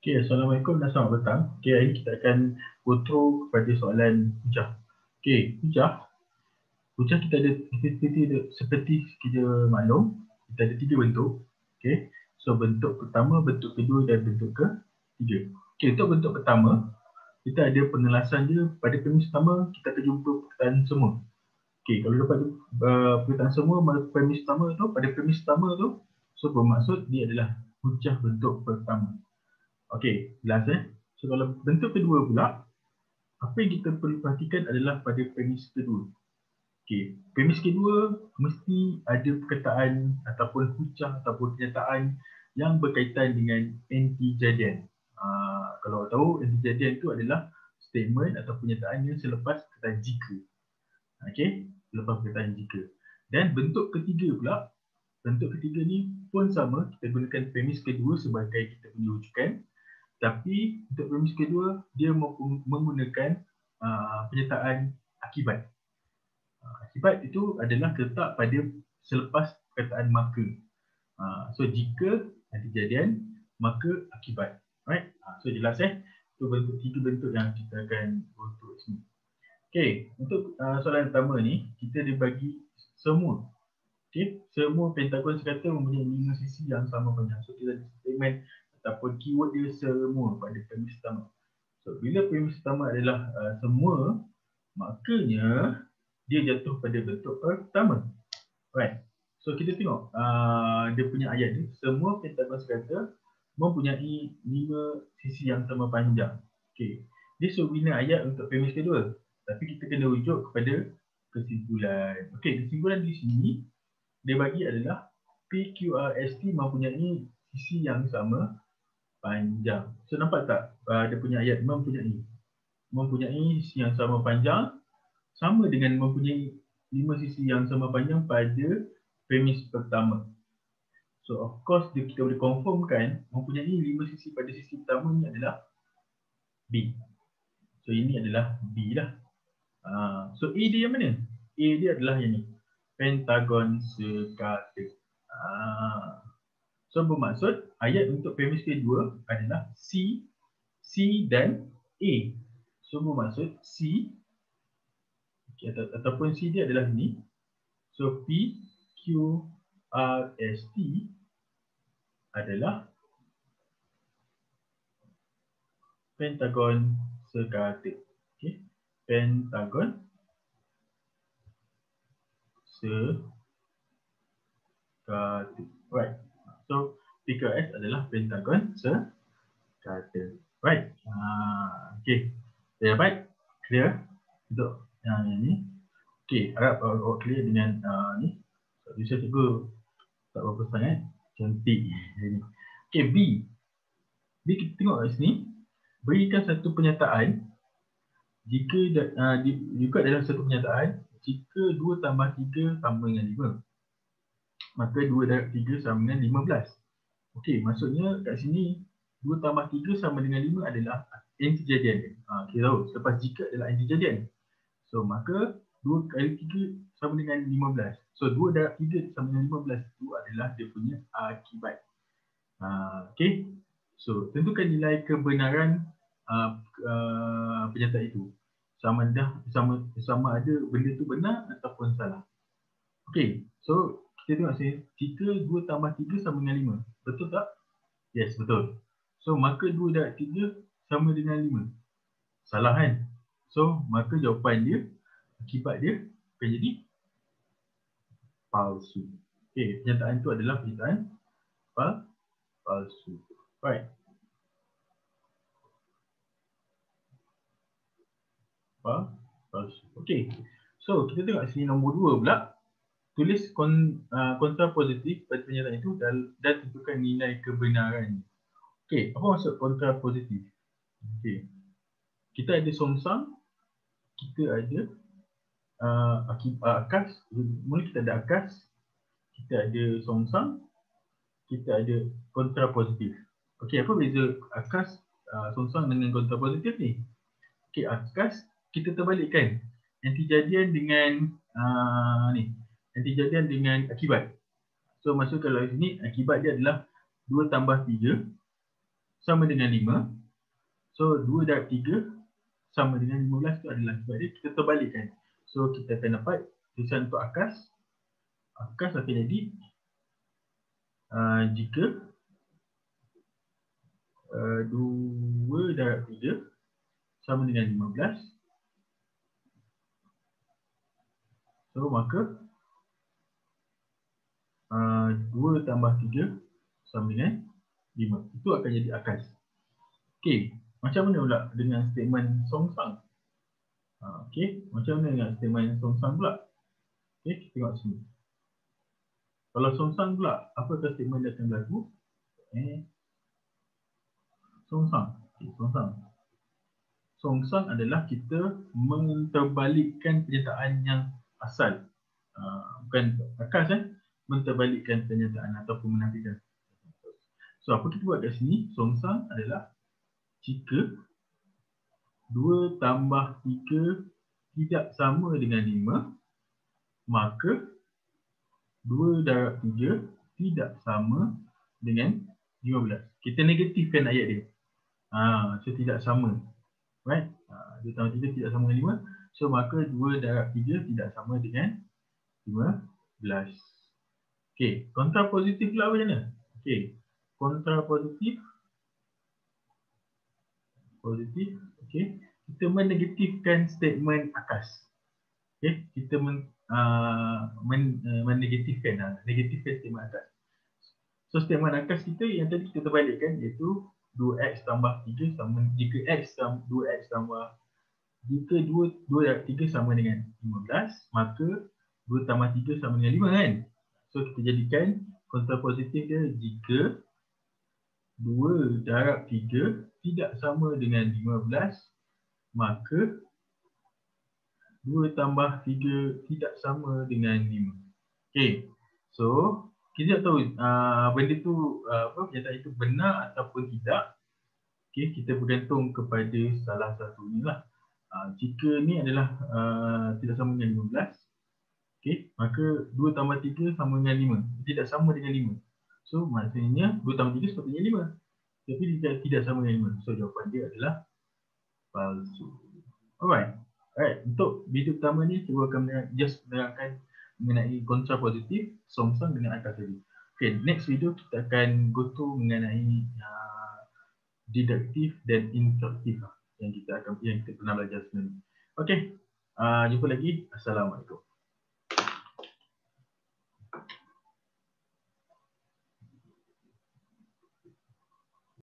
Okay, Assalamualaikum dan selamat petang. Okay, hari kita akan go through kepada soalan hujah. Okay, hujah. Hujah kita ada seperti, seperti kita maklum, kita ada tiga bentuk. Okay, so bentuk pertama, bentuk kedua dan bentuk ketiga. Okay, untuk bentuk pertama, kita ada penjelasan dia pada premis pertama, kita akan jumpa perkataan semua. Okay, kalau dapat uh, perkataan semua premis pertama tu, pada premis pertama tu, so bermaksud dia adalah hujah bentuk pertama. Okey, jelas eh. So kalau bentuk kedua pula, apa yang kita perlu perhatikan adalah pada premis kedua. Okey, premis kedua mesti ada perkataan ataupun hujah ataupun kenyataan yang berkaitan dengan antijadian. Uh, kalau tahu antijadian itu adalah statement atau pernyataan yang selepas perkataan jika. Okey, selepas perkataan jika. Dan bentuk ketiga pula, bentuk ketiga ni pun sama, kita gunakan premis kedua sebagai kita punya rujukan. Tapi untuk premis kedua, dia menggunakan uh, penyataan akibat. Uh, akibat itu adalah letak pada selepas perkataan maka. Uh, so jika ada kejadian, maka akibat. Right? Uh, so jelas eh? Itu bentuk, tiga bentuk yang kita akan untuk sini. Okay, untuk uh, soalan pertama ni, kita dibagi semua. Okay, semua pentagon sekata mempunyai lima sisi yang sama panjang. So kita ada statement ataupun keyword dia semua pada premis pertama. So bila premis pertama adalah uh, semua, makanya dia jatuh pada bentuk pertama. Right. So kita tengok uh, dia punya ayat ni, semua pentagon sekata mempunyai lima sisi yang sama panjang. Okay. Dia suruh bina ayat untuk premis kedua. Tapi kita kena rujuk kepada kesimpulan. Okay, kesimpulan di sini dia bagi adalah PQRST mempunyai sisi yang sama panjang. So nampak tak uh, dia punya ayat mempunyai mempunyai sisi yang sama panjang sama dengan mempunyai lima sisi yang sama panjang pada premis pertama. So of course dia kita boleh confirmkan mempunyai lima sisi pada sisi pertama ni adalah B. So ini adalah B lah. Uh, so A dia yang mana? A dia adalah yang ni. Pentagon sekata. Uh, So bermaksud ayat untuk premis kedua adalah C, C dan A. So bermaksud C okay, atau, ataupun C dia adalah ini. So P, Q, R, S, T adalah pentagon sekata. Okay. Pentagon sekata. Right. So PQRS adalah pentagon sekata. Right. Uh, okay. Saya dapat clear untuk yang ini. Okay. Harap awak clear dengan uh, ni. So, saya cikgu tak berapa sangat. Cantik. Okay. B. B kita tengok kat sini. Berikan satu pernyataan. Jika uh, juga dalam satu pernyataan. Jika 2 tambah 3 sama dengan 5 maka 2 darab 3 sama dengan 15. Okey, maksudnya kat sini 2 tambah 3 sama dengan 5 adalah antijadian. Ha, kita tahu, selepas jika adalah antijadian. So, maka 2 kali 3 sama dengan 15. So, 2 darab 3 sama dengan 15 itu adalah dia punya akibat. Ha, Okey, so tentukan nilai kebenaran uh, uh, itu. Sama dah sama sama ada benda tu benar ataupun salah. Okey, so kita tengok sini, jika 2 tambah 3 sama dengan 5. Betul tak? Yes, betul. So, maka 2 darab 3 sama dengan 5. Salah kan? So, maka jawapan dia, akibat dia akan jadi palsu. Okay, pernyataan itu adalah pernyataan pal palsu. Right. Pal palsu. Okay. So, kita tengok sini nombor 2 pula tulis kon, uh, kontra positif pada pernyataan itu dan, dan tentukan nilai kebenaran. Okey, apa maksud kontra positif? Okey. Kita ada somsang, kita ada uh, akib, uh, akas, mula kita ada akas, kita ada somsang, kita ada kontra positif. Okey, apa beza akas, uh, somsang dengan kontra positif ni? Okey, akas kita terbalikkan. Antijadian dengan uh, ni, antijadian dengan akibat. So maksud kalau sini akibat dia adalah 2 tambah 3 sama dengan 5. So 2 darab 3 sama dengan 15 tu adalah sebab dia kita terbalikkan. So kita akan dapat tulisan untuk akas. Akas akan jadi uh, jika uh, 2 darab 3 sama dengan 15. So maka uh, 2 tambah 3 sama dengan 5. Itu akan jadi akas. Okey, macam mana pula dengan statement songsang? Uh, Okey, macam mana dengan statement songsang pula? Okey, kita tengok sini. Kalau songsang pula, apakah statement dia akan berlaku? Eh, songsang. Okay, songsang. Songsang adalah kita menterbalikkan pernyataan yang asal. Uh, bukan akas eh. Menterbalikkan pernyataan ataupun menafikan. So apa kita buat kat sini? Songsang adalah jika 2 tambah 3 tidak sama dengan 5 maka 2 darab 3 tidak sama dengan 15. Kita negatifkan ayat dia. Ha, so tidak sama. Right? Ha, 2 tambah 3 tidak sama dengan 5. So maka 2 darab 3 tidak sama dengan 15. Okay. Kontra positif pula macam mana? Okay. Kontra positif. Positif. Okay. Kita menegatifkan statement akas. Okay. Kita men, uh, men, uh, menegatifkan uh, negatifkan statement atas. So statement atas kita yang tadi kita terbalikkan iaitu 2x tambah 3 sama jika x tambah 2x tambah jika 2 2 dan 3 sama dengan 15 maka 2 tambah 3 sama dengan 5 kan. So kita jadikan kontrapositif dia jika 2 darab 3 tidak sama dengan 15 maka 2 tambah 3 tidak sama dengan 5. Okay. So, kita tak tahu uh, benda tu, uh, apa, pernyataan itu benar ataupun tidak. Okay, kita bergantung kepada salah satu ni lah. Uh, jika ni adalah uh, tidak sama dengan 15, okay, maka 2 tambah 3 sama dengan 5. Tidak sama dengan 5. So, maksudnya 2 tambah 3 sepatutnya 5. Tapi tidak, tidak sama dengan 5. So, jawapan dia adalah palsu. Alright. Alright, untuk video pertama ni cuba akan just menerangkan mengenai kontra positif songsang dengan akar tadi. Okay, next video kita akan go to mengenai uh, deduktif dan induktif lah, yang kita akan yang kita pernah belajar sebenarnya. Okay, uh, jumpa lagi. Assalamualaikum.